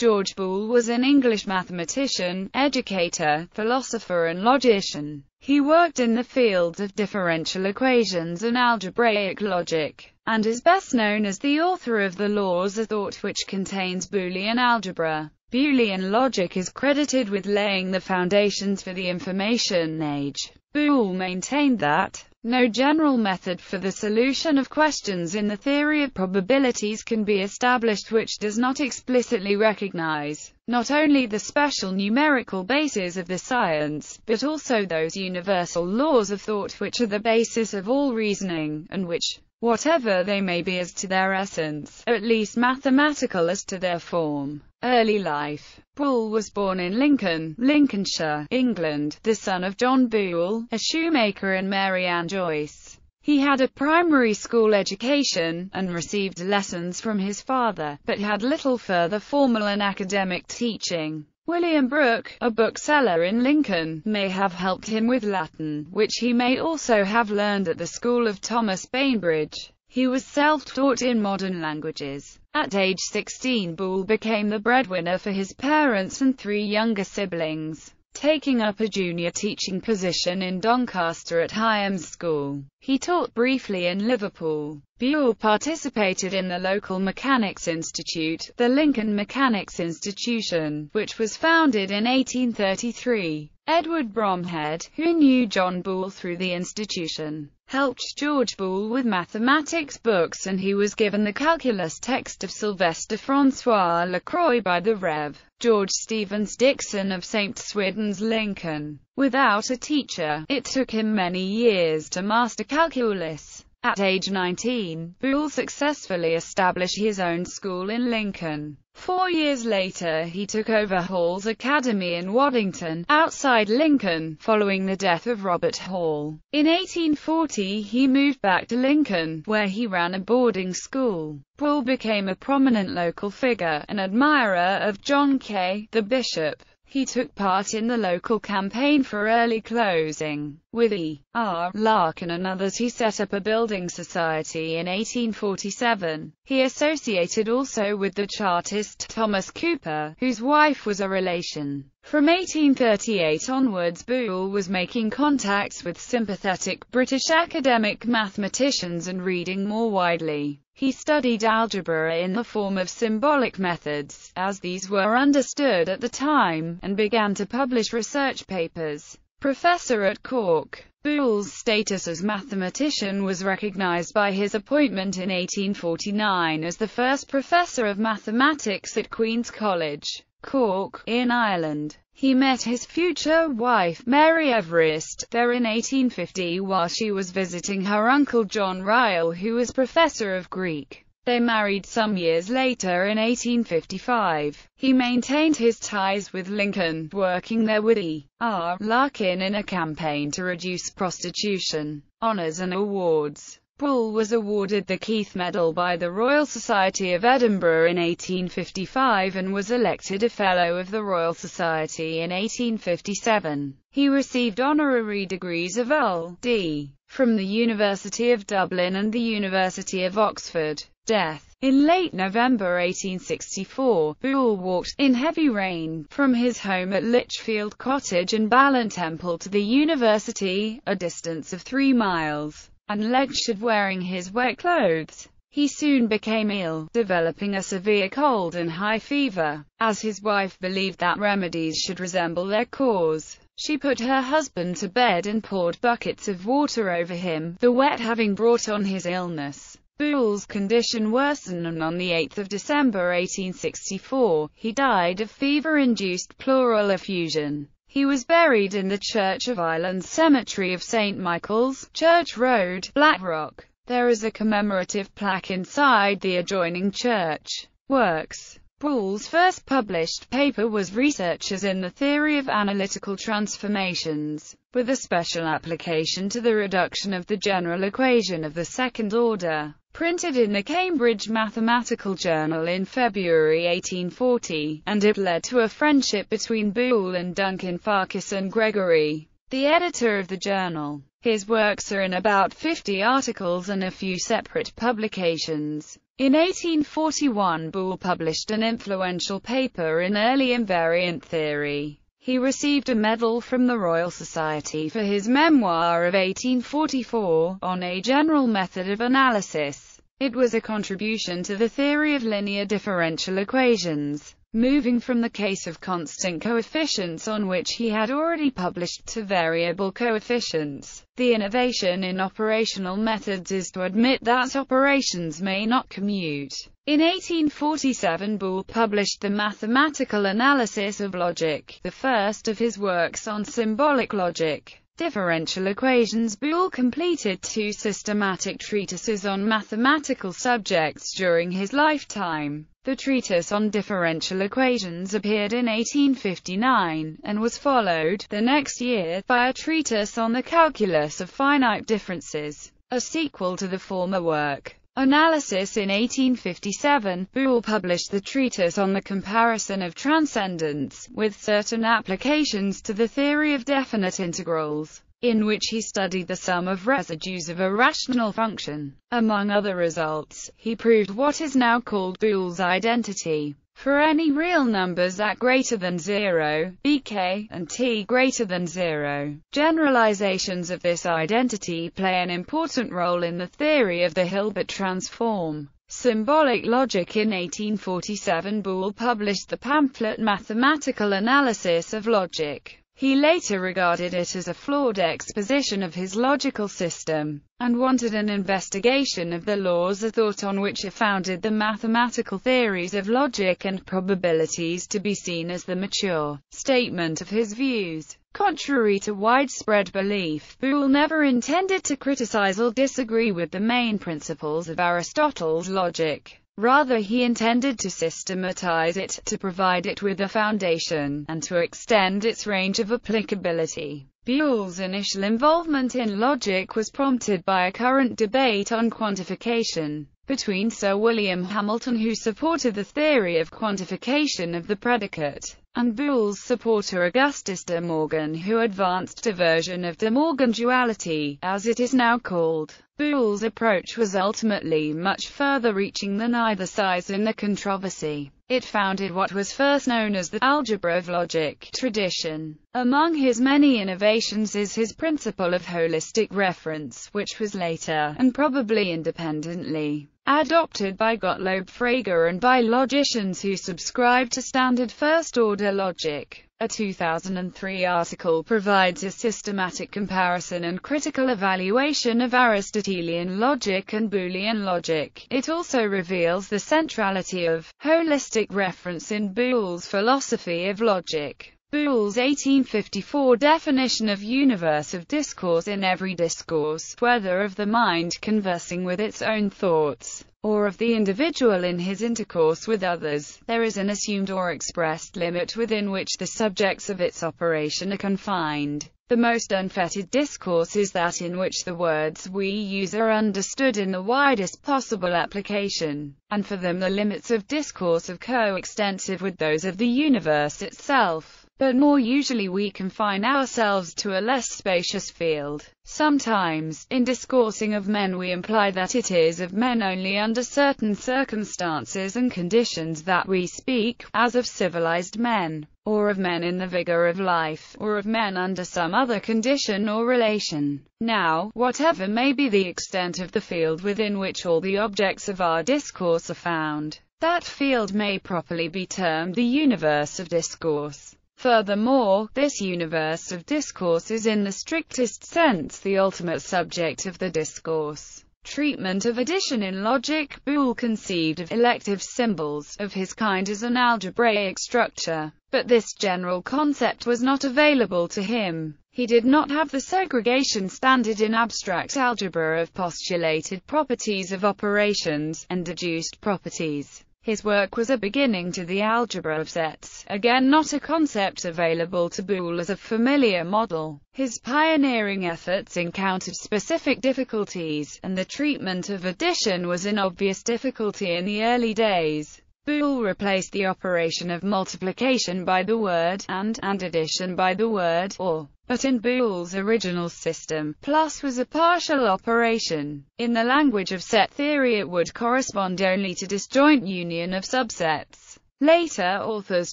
George Boole was an English mathematician, educator, philosopher and logician. He worked in the fields of differential equations and algebraic logic, and is best known as the author of The Laws of Thought which contains Boolean algebra. Boolean logic is credited with laying the foundations for the information age. Boole maintained that no general method for the solution of questions in the theory of probabilities can be established which does not explicitly recognize not only the special numerical bases of the science, but also those universal laws of thought which are the basis of all reasoning, and which, whatever they may be as to their essence, at least mathematical as to their form. Early life Boole was born in Lincoln, Lincolnshire, England, the son of John Boole, a shoemaker and Mary Ann Joyce. He had a primary school education, and received lessons from his father, but had little further formal and academic teaching. William Brooke, a bookseller in Lincoln, may have helped him with Latin, which he may also have learned at the school of Thomas Bainbridge. He was self-taught in modern languages. At age 16 Boole became the breadwinner for his parents and three younger siblings, taking up a junior teaching position in Doncaster at Heigham's School. He taught briefly in Liverpool. Boole participated in the local Mechanics Institute, the Lincoln Mechanics Institution, which was founded in 1833. Edward Bromhead, who knew John Boole through the institution, helped George Boole with mathematics books and he was given the calculus text of Sylvester Francois Lacroix by the Rev. George Stevens Dixon of St. Swithin's, Lincoln. Without a teacher, it took him many years to master calculus. At age 19, Boole successfully established his own school in Lincoln. Four years later he took over Hall's Academy in Waddington, outside Lincoln, following the death of Robert Hall. In 1840 he moved back to Lincoln, where he ran a boarding school. Boole became a prominent local figure, an admirer of John Kaye, the bishop. He took part in the local campaign for early closing. With E. R. Larkin and others he set up a building society in 1847. He associated also with the Chartist Thomas Cooper, whose wife was a relation. From 1838 onwards Boole was making contacts with sympathetic British academic mathematicians and reading more widely. He studied algebra in the form of symbolic methods, as these were understood at the time, and began to publish research papers. Professor at Cork, Boole's status as mathematician was recognized by his appointment in 1849 as the first professor of mathematics at Queen's College, Cork, in Ireland. He met his future wife, Mary Everest, there in 1850 while she was visiting her uncle John Ryall who was professor of Greek. They married some years later in 1855. He maintained his ties with Lincoln, working there with E. R. Larkin in a campaign to reduce prostitution. Honours and awards Boole was awarded the Keith Medal by the Royal Society of Edinburgh in 1855 and was elected a Fellow of the Royal Society in 1857. He received honorary degrees of L.D. from the University of Dublin and the University of Oxford. Death in late November 1864, Boole walked, in heavy rain, from his home at Lichfield Cottage in Ballintemple to the university, a distance of three miles and lectured wearing his wet clothes. He soon became ill, developing a severe cold and high fever. As his wife believed that remedies should resemble their cause, she put her husband to bed and poured buckets of water over him, the wet having brought on his illness. Boole's condition worsened and on 8 December 1864, he died of fever-induced pleural effusion. He was buried in the Church of Ireland Cemetery of St. Michael's, Church Road, Blackrock. There is a commemorative plaque inside the adjoining church. Works Boole's first published paper was Researches in the Theory of Analytical Transformations, with a special application to the reduction of the general equation of the second order printed in the Cambridge Mathematical Journal in February 1840, and it led to a friendship between Boole and Duncan Farquharson Gregory, the editor of the journal. His works are in about 50 articles and a few separate publications. In 1841 Boole published an influential paper in early invariant theory. He received a medal from the Royal Society for his memoir of 1844, on a general method of analysis. It was a contribution to the theory of linear differential equations moving from the case of constant coefficients on which he had already published to variable coefficients. The innovation in operational methods is to admit that operations may not commute. In 1847 Boole published the Mathematical Analysis of Logic, the first of his works on symbolic logic differential equations Boole completed two systematic treatises on mathematical subjects during his lifetime. The treatise on differential equations appeared in 1859, and was followed, the next year, by a treatise on the calculus of finite differences, a sequel to the former work. Analysis In 1857, Boole published the treatise on the comparison of transcendents, with certain applications to the theory of definite integrals, in which he studied the sum of residues of a rational function. Among other results, he proved what is now called Boole's identity. For any real numbers at greater than 0, bk, and t greater than 0, generalizations of this identity play an important role in the theory of the Hilbert transform. Symbolic logic In 1847 Boole published the pamphlet Mathematical Analysis of Logic. He later regarded it as a flawed exposition of his logical system, and wanted an investigation of the laws of thought on which are founded the mathematical theories of logic and probabilities to be seen as the mature statement of his views. Contrary to widespread belief, Boole never intended to criticize or disagree with the main principles of Aristotle's logic. Rather he intended to systematize it, to provide it with a foundation, and to extend its range of applicability. Boole's initial involvement in logic was prompted by a current debate on quantification between Sir William Hamilton who supported the theory of quantification of the predicate, and Boole's supporter Augustus de Morgan who advanced a version of de Morgan duality, as it is now called. Boole's approach was ultimately much further reaching than either side in the controversy. It founded what was first known as the algebra of logic tradition. Among his many innovations is his principle of holistic reference, which was later, and probably independently, adopted by Gottlob Frege and by logicians who subscribed to standard first-order logic. A 2003 article provides a systematic comparison and critical evaluation of Aristotelian logic and Boolean logic. It also reveals the centrality of holistic reference in Boole's philosophy of logic. Boole's 1854 definition of universe of discourse in every discourse, whether of the mind conversing with its own thoughts, or of the individual in his intercourse with others, there is an assumed or expressed limit within which the subjects of its operation are confined. The most unfettered discourse is that in which the words we use are understood in the widest possible application, and for them the limits of discourse are coextensive with those of the universe itself but more usually we confine ourselves to a less spacious field. Sometimes, in discoursing of men we imply that it is of men only under certain circumstances and conditions that we speak, as of civilized men, or of men in the vigor of life, or of men under some other condition or relation. Now, whatever may be the extent of the field within which all the objects of our discourse are found, that field may properly be termed the universe of discourse. Furthermore, this universe of discourse is in the strictest sense the ultimate subject of the discourse. Treatment of addition in logic Boole conceived of elective symbols of his kind as an algebraic structure, but this general concept was not available to him. He did not have the segregation standard in abstract algebra of postulated properties of operations, and deduced properties. His work was a beginning to the algebra of sets, again not a concept available to Boole as a familiar model. His pioneering efforts encountered specific difficulties, and the treatment of addition was an obvious difficulty in the early days. Boole replaced the operation of multiplication by the word and, and addition by the word or. But in Boole's original system, plus was a partial operation. In the language of set theory it would correspond only to disjoint union of subsets. Later authors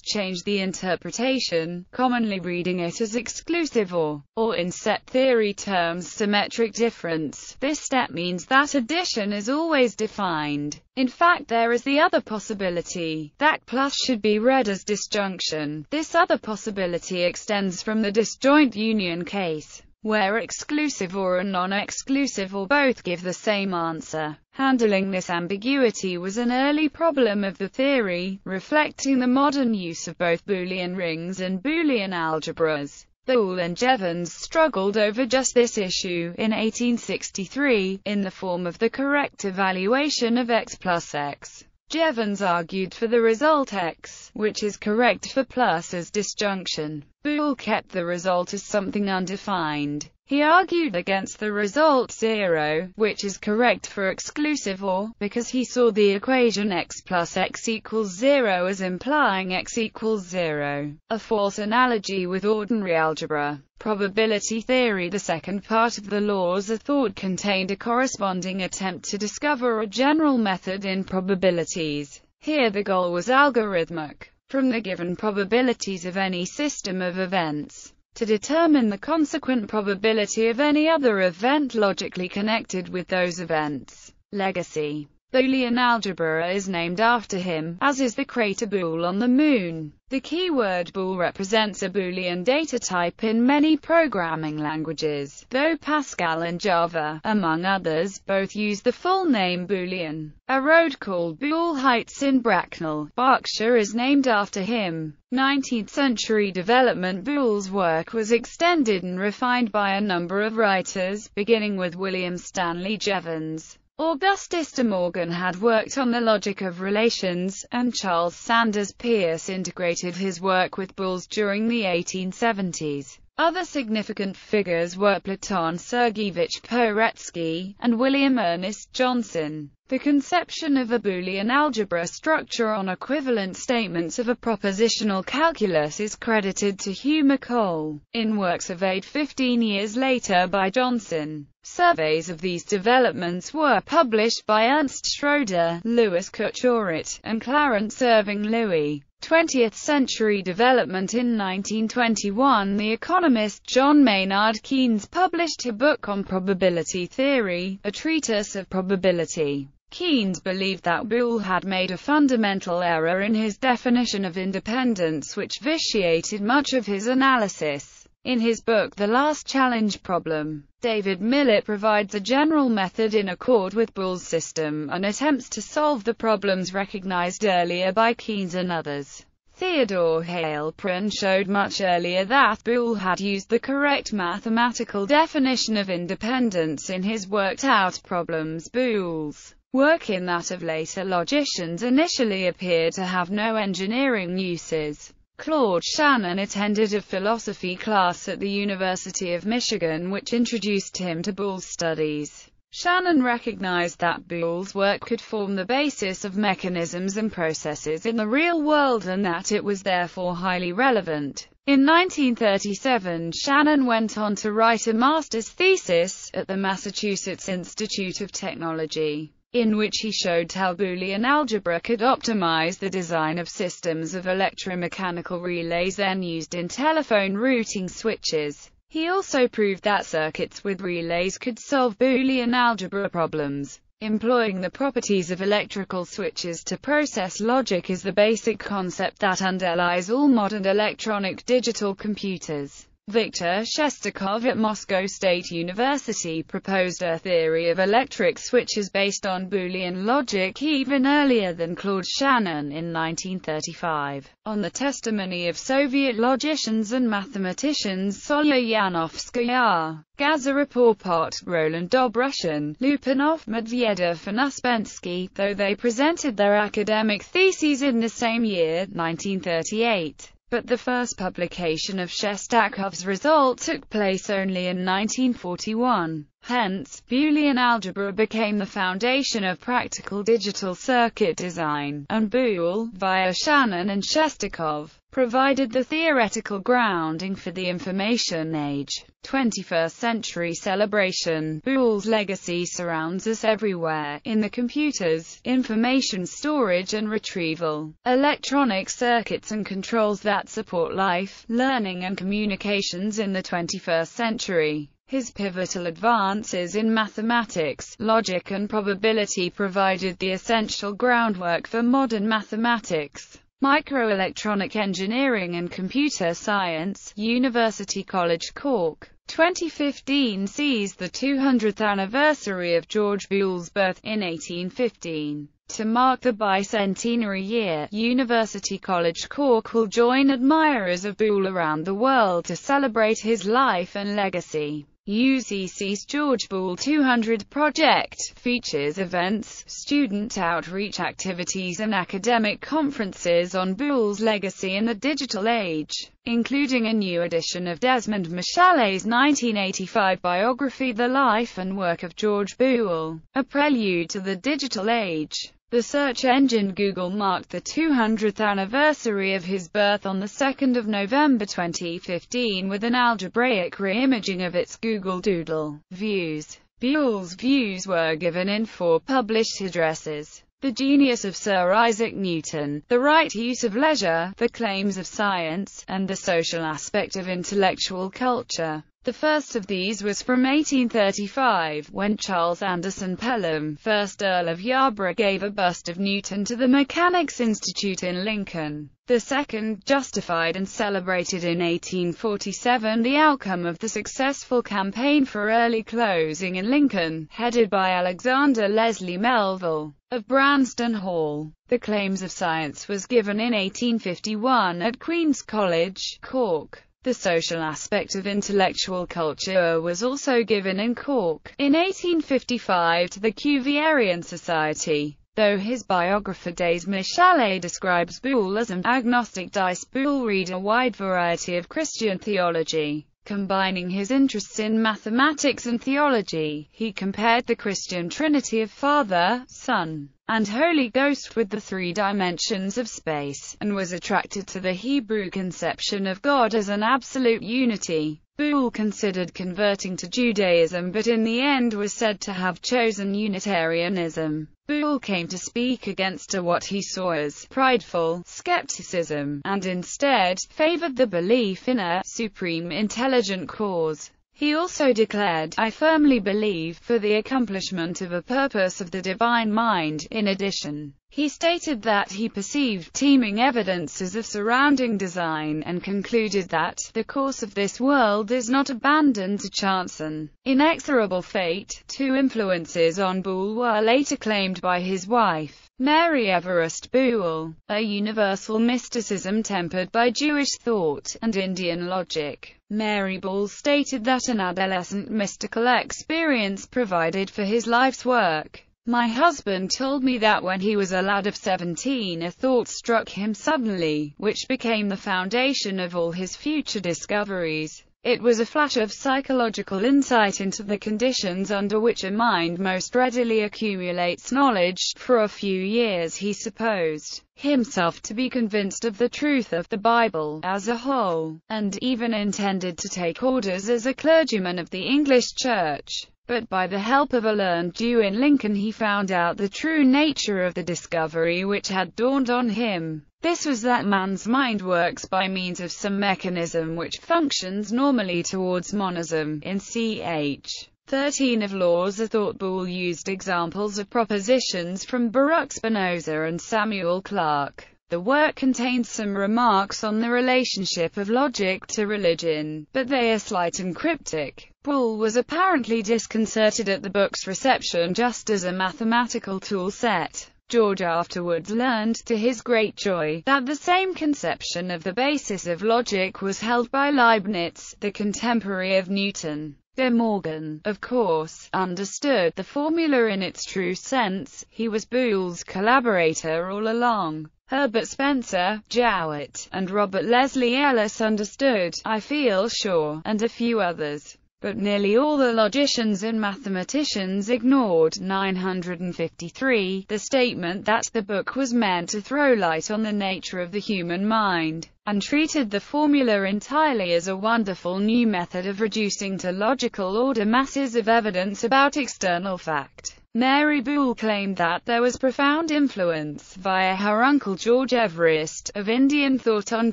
changed the interpretation, commonly reading it as exclusive or, or in set theory terms symmetric difference. This step means that addition is always defined. In fact there is the other possibility, that plus should be read as disjunction. This other possibility extends from the disjoint union case where exclusive or a non-exclusive or both give the same answer. Handling this ambiguity was an early problem of the theory, reflecting the modern use of both Boolean rings and Boolean algebras. Boole and Jevons struggled over just this issue in 1863, in the form of the correct evaluation of x plus x. Jevons argued for the result x, which is correct for plus as disjunction. Boole kept the result as something undefined. He argued against the result 0, which is correct for exclusive or, because he saw the equation x plus x equals 0 as implying x equals 0, a false analogy with ordinary algebra. Probability theory The second part of the laws of thought contained a corresponding attempt to discover a general method in probabilities. Here the goal was algorithmic. From the given probabilities of any system of events, to determine the consequent probability of any other event logically connected with those events. Legacy Boolean algebra is named after him, as is the crater Boole on the Moon. The keyword bool represents a Boolean data type in many programming languages, though Pascal and Java, among others, both use the full name Boolean. A road called Boole Heights in Bracknell, Berkshire is named after him. 19th century development Boole's work was extended and refined by a number of writers, beginning with William Stanley Jevons. Augustus de Morgan had worked on the logic of relations, and Charles Sanders Peirce integrated his work with Boole's during the 1870s. Other significant figures were Platon Sergeyevich Pouretsky, and William Ernest Johnson. The conception of a Boolean algebra structure on equivalent statements of a propositional calculus is credited to Hugh McColl, in work surveyed 15 years later by Johnson. Surveys of these developments were published by Ernst Schroeder, Louis Couturat, and Clarence Irving Lewis. 20th century development In 1921 the economist John Maynard Keynes published a book on probability theory, a treatise of probability. Keynes believed that Boole had made a fundamental error in his definition of independence which vitiated much of his analysis. In his book The Last Challenge Problem, David Millett provides a general method in accord with Boole's system and attempts to solve the problems recognized earlier by Keynes and others. Theodore Hale Hailperin showed much earlier that Boole had used the correct mathematical definition of independence in his worked-out problems. Boole's work in that of later logicians initially appeared to have no engineering uses. Claude Shannon attended a philosophy class at the University of Michigan which introduced him to Boole's studies. Shannon recognized that Boole's work could form the basis of mechanisms and processes in the real world and that it was therefore highly relevant. In 1937 Shannon went on to write a master's thesis, at the Massachusetts Institute of Technology in which he showed how Boolean algebra could optimize the design of systems of electromechanical relays then used in telephone routing switches. He also proved that circuits with relays could solve Boolean algebra problems. Employing the properties of electrical switches to process logic is the basic concept that underlies all modern electronic digital computers. Viktor Shestakov at Moscow State University proposed a theory of electric switches based on Boolean logic even earlier than Claude Shannon in 1935. On the testimony of Soviet logicians and mathematicians Solia Yanovskaya, Gazaripov, Roland Dobrushin, Lupanov, Medvedev and Uspensky, though they presented their academic theses in the same year, 1938 but the first publication of Shestakov's result took place only in 1941. Hence, Boolean algebra became the foundation of practical digital circuit design, and Boole, via Shannon and Shestakov, provided the theoretical grounding for the information age. 21st century celebration Boole's legacy surrounds us everywhere, in the computers, information storage and retrieval, electronic circuits and controls that support life, learning and communications in the 21st century. His pivotal advances in mathematics, logic and probability provided the essential groundwork for modern mathematics. Microelectronic Engineering and Computer Science, University College Cork. 2015 sees the 200th anniversary of George Boole's birth, in 1815. To mark the bicentenary year, University College Cork will join admirers of Boole around the world to celebrate his life and legacy. UCC's George Boole 200 project features events, student outreach activities and academic conferences on Boole's legacy in the digital age, including a new edition of Desmond Machalet's 1985 biography The Life and Work of George Boole, a prelude to the digital age. The search engine Google marked the 200th anniversary of his birth on 2 November 2015 with an algebraic reimaging of its Google Doodle views. Boole's views were given in four published addresses. The Genius of Sir Isaac Newton, The Right Use of Leisure, The Claims of Science, and the Social Aspect of Intellectual Culture. The first of these was from 1835, when Charles Anderson Pelham, 1st Earl of Yarborough gave a bust of Newton to the Mechanics' Institute in Lincoln. The second, justified and celebrated in 1847 the outcome of the successful campaign for early closing in Lincoln, headed by Alexander Leslie Melville of Branston Hall. The Claims of Science was given in 1851 at Queen's College, Cork. The social aspect of intellectual culture was also given in Cork, in 1855 to the Cuvierian Society. Though his biographer Des Machalet describes Boole as an agnostic dice, Boole read a wide variety of Christian theology. Combining his interests in mathematics and theology, he compared the Christian Trinity of Father, Son, and Holy Ghost with the three dimensions of space, and was attracted to the Hebrew conception of God as an absolute unity. Boole considered converting to Judaism but in the end was said to have chosen Unitarianism. Boole came to speak against what he saw as prideful skepticism, and instead favored the belief in a supreme intelligent cause. He also declared, I firmly believe, for the accomplishment of a purpose of the divine mind. In addition, he stated that he perceived teeming evidences of surrounding design, and concluded that the course of this world is not abandoned to chance and inexorable fate. Two influences on Boole were later claimed by his wife. Mary Everest Boole, a universal mysticism tempered by Jewish thought and Indian logic. Mary Boole stated that an adolescent mystical experience provided for his life's work. My husband told me that when he was a lad of 17 a thought struck him suddenly, which became the foundation of all his future discoveries. It was a flash of psychological insight into the conditions under which a mind most readily accumulates knowledge. For a few years he supposed himself to be convinced of the truth of the Bible as a whole, and even intended to take orders as a clergyman of the English Church. But by the help of a learned Jew in Lincoln he found out the true nature of the discovery which had dawned on him. This was that man's mind works by means of some mechanism which functions normally towards monism. In ch. 13 of Laws of Thought Boole used examples of propositions from Baruch Spinoza and Samuel Clarke. The work contains some remarks on the relationship of logic to religion, but they are slight and cryptic. Boole was apparently disconcerted at the book's reception just as a mathematical tool set. George afterwards learned, to his great joy, that the same conception of the basis of logic was held by Leibniz, the contemporary of Newton. De Morgan, of course, understood the formula in its true sense, he was Boole's collaborator all along. Herbert Spencer, Jowett, and Robert Leslie Ellis understood, I feel sure, and a few others. but nearly all the logicians and mathematicians ignored 953, the statement that the book was meant to throw light on the nature of the human mind, and treated the formula entirely as a wonderful new method of reducing to logical order masses of evidence about external fact. Mary Boole claimed that there was profound influence, via her uncle George Everest, of Indian thought on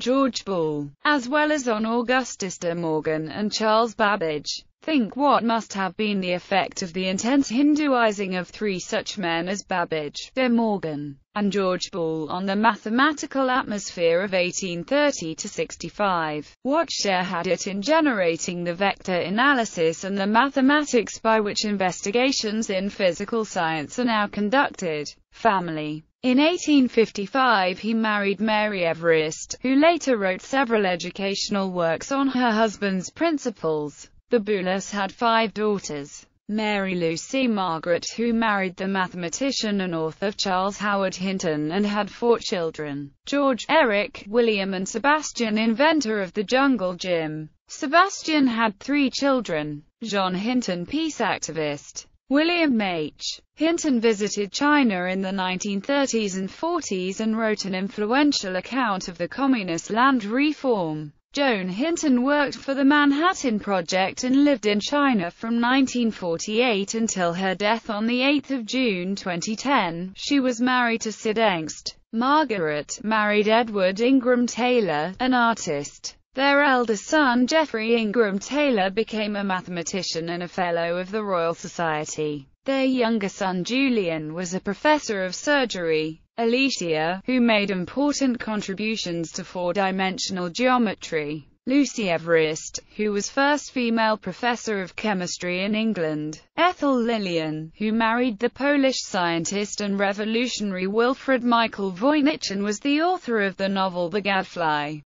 George Boole, as well as on Augustus de Morgan and Charles Babbage. Think what must have been the effect of the intense Hinduizing of three such men as Babbage, De Morgan, and George Boole on the mathematical atmosphere of 1830-65. What share had it in generating the vector analysis and the mathematics by which investigations in physical science are now conducted? Family in 1855 he married Mary Everest, who later wrote several educational works on her husband's principles. The Booles had five daughters. Mary Lucy Margaret who married the mathematician and author Charles Howard Hinton and had four children, George, Eric, William and Sebastian inventor of the jungle gym. Sebastian had three children, John Hinton peace activist, William H. Hinton visited China in the 1930s and 40s and wrote an influential account of the communist land reform. Joan Hinton worked for the Manhattan Project and lived in China from 1948 until her death on 8 June 2010. She was married to Sid Engst. Margaret married Edward Ingram Taylor, an artist. Their eldest son Geoffrey Ingram Taylor became a mathematician and a Fellow of the Royal Society. Their younger son Julian was a professor of surgery. Alicia, who made important contributions to four-dimensional geometry. Lucy Everest, who was first female professor of chemistry in England. Ethel Lillian, who married the Polish scientist and revolutionary Wilfred Michael Voynich and was the author of the novel The Gadfly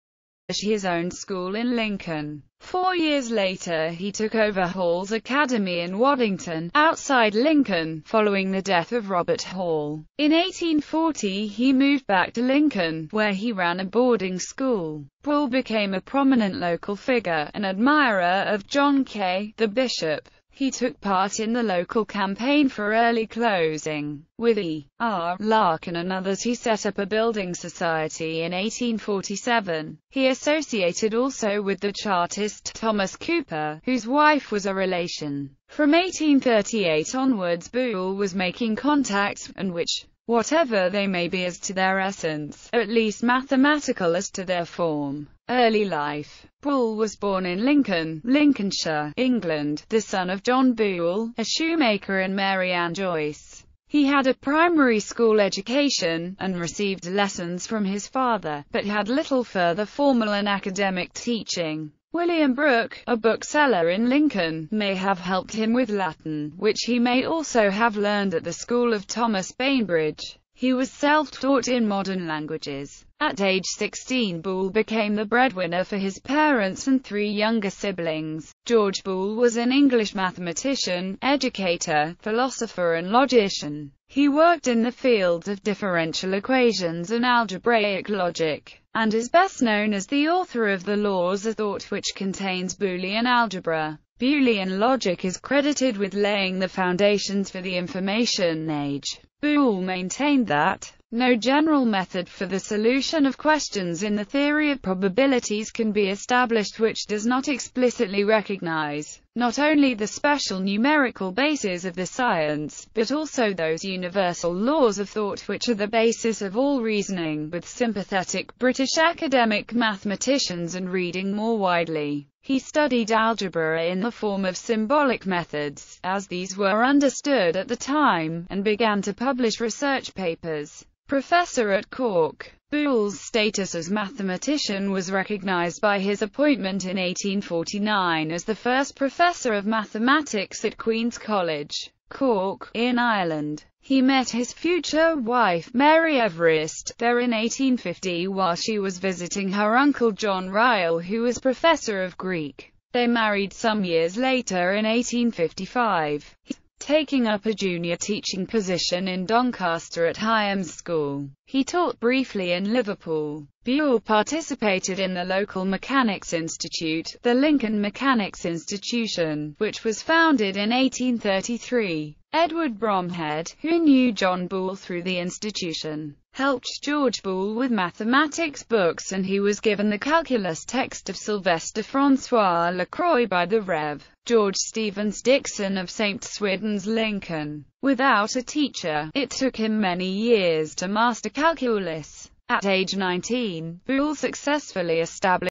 his own school in Lincoln. Four years later he took over Hall's Academy in Waddington, outside Lincoln, following the death of Robert Hall. In 1840 he moved back to Lincoln, where he ran a boarding school. Boole became a prominent local figure, an admirer of John Kaye, the bishop. He took part in the local campaign for early closing. With E. R. Larkin and others he set up a building society in 1847. He associated also with the Chartist Thomas Cooper, whose wife was a relation. From 1838 onwards Boole was making contacts, and which, whatever they may be as to their essence, at least mathematical as to their form. Early life Boole was born in Lincoln, Lincolnshire, England, the son of John Boole, a shoemaker and Mary Ann Joyce. He had a primary school education, and received lessons from his father, but had little further formal and academic teaching. William Brooke, a bookseller in Lincoln, may have helped him with Latin, which he may also have learned at the school of Thomas Bainbridge. He was self-taught in modern languages. At age 16 Boole became the breadwinner for his parents and three younger siblings. George Boole was an English mathematician, educator, philosopher and logician. He worked in the fields of differential equations and algebraic logic, and is best known as the author of The Laws of Thought which contains Boolean algebra. Boolean logic is credited with laying the foundations for the information age. Boole maintained that no general method for the solution of questions in the theory of probabilities can be established which does not explicitly recognize not only the special numerical bases of the science, but also those universal laws of thought which are the basis of all reasoning, with sympathetic British academic mathematicians and reading more widely. He studied algebra in the form of symbolic methods, as these were understood at the time, and began to publish research papers. Professor at Cork, Boole's status as mathematician was recognized by his appointment in 1849 as the first professor of mathematics at Queen's College, Cork, in Ireland. He met his future wife, Mary Everest, there in 1850 while she was visiting her uncle John Ryall who was professor of Greek. They married some years later in 1855, taking up a junior teaching position in Doncaster at Heigham's School. He taught briefly in Liverpool, Boole participated in the local Mechanics Institute, the Lincoln Mechanics Institution, which was founded in 1833. Edward Bromhead, who knew John Boole through the institution, helped George Boole with mathematics books and he was given the calculus text of Sylvester Francois Lacroix by the Rev. George Stevens Dixon of St. Swithin's, Lincoln. Without a teacher, it took him many years to master calculus. At age 19, Boole successfully established